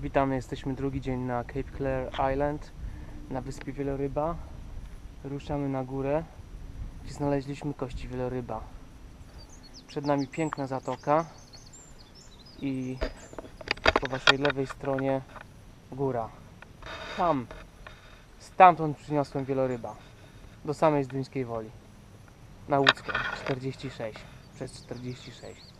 Witamy, jesteśmy drugi dzień na Cape Clare Island, na wyspie Wieloryba. Ruszamy na górę, gdzie znaleźliśmy kości wieloryba. Przed nami piękna zatoka i po waszej lewej stronie góra. Tam, stamtąd przyniosłem wieloryba, do samej Zduńskiej Woli, na Łódzką, 46, przez 46.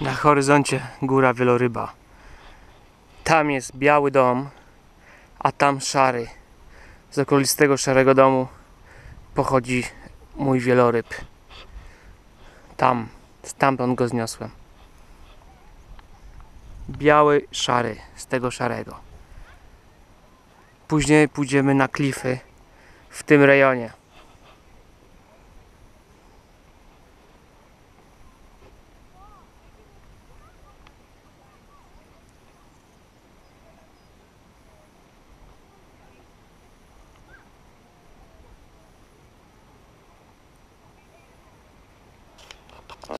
Na horyzoncie góra wieloryba. Tam jest biały dom, a tam szary. Z okolistego szarego domu pochodzi mój wieloryb. Tam, stamtąd go zniosłem. Biały, szary, z tego szarego. Później pójdziemy na klify w tym rejonie.